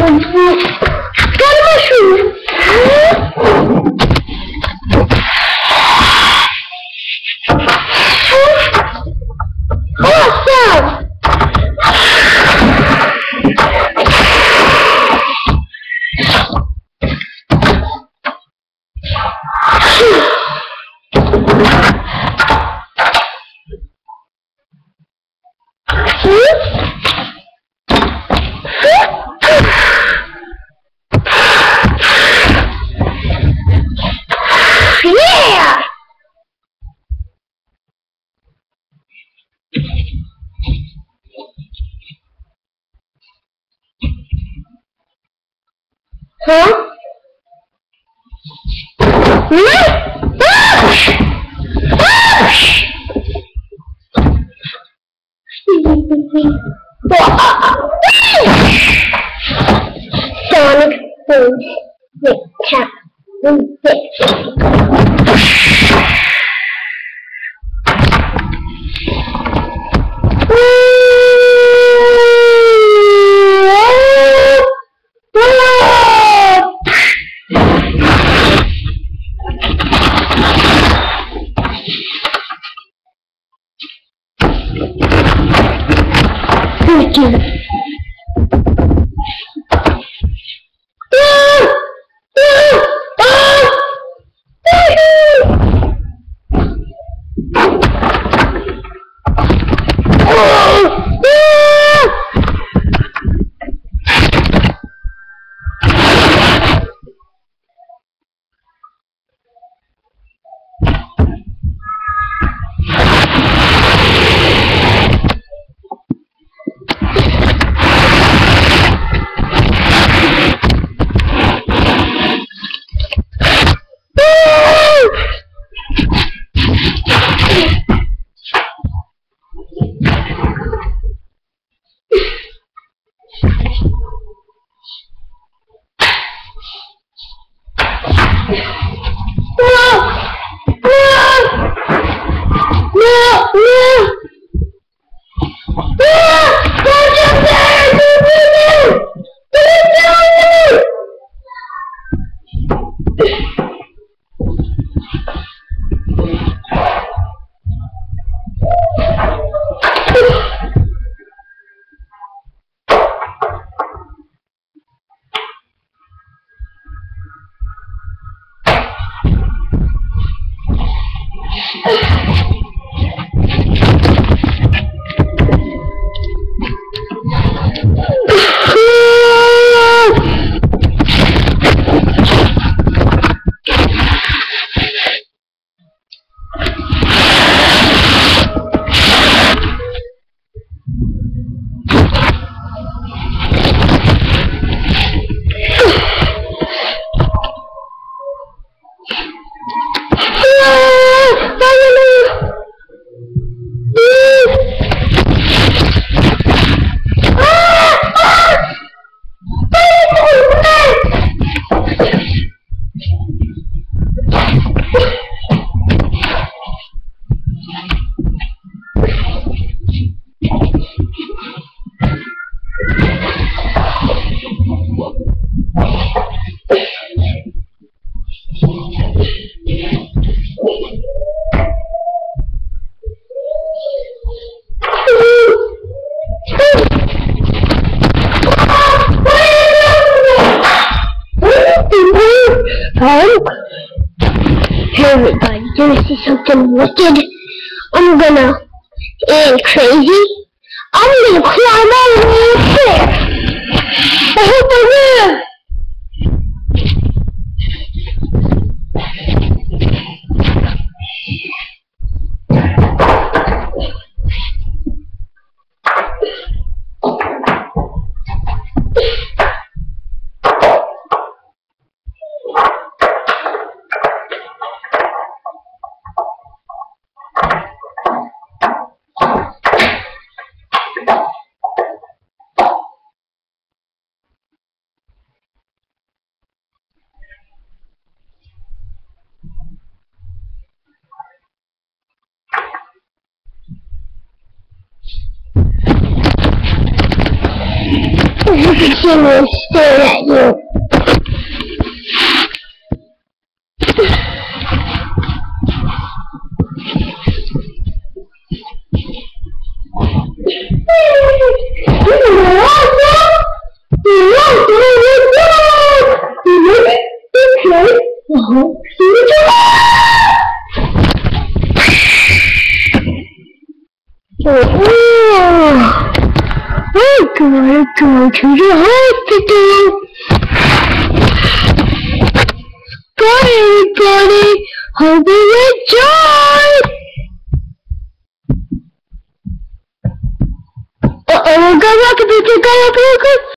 Пойду. Скорбашу. Huh? Sonic Boom. Cat. Nick. Thank you. No! No! No! Hey everybody, gonna see something wicked. I'm gonna, and crazy, I'm gonna climb all me and stare at you. Oh, I gotta go to the hospital. Bye, everybody. Hope you enjoy. Uh-oh, go rocket, go rocket, go rocket.